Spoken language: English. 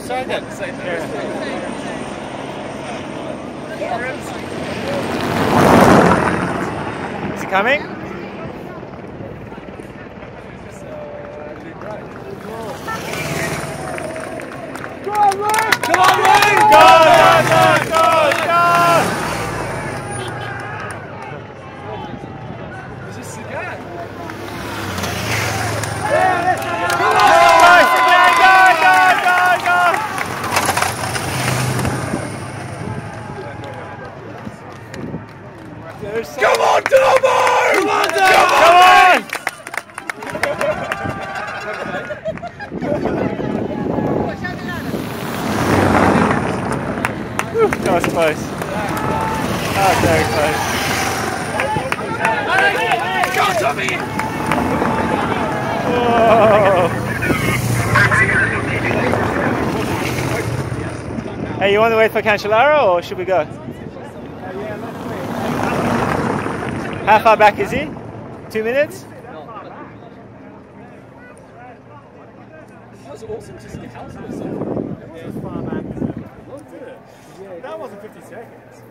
second. Every second. Yeah. Is he coming? Go on, Come on! Come on, Tomo! Come on, Come on! Whew, That was close. That was very close. Go, Tommy! Whoa. Oh. Hey, you want to wait for Cancellara or should we go? Uh, How far back is he? Two minutes? That was awesome to see house That wasn't 50 seconds.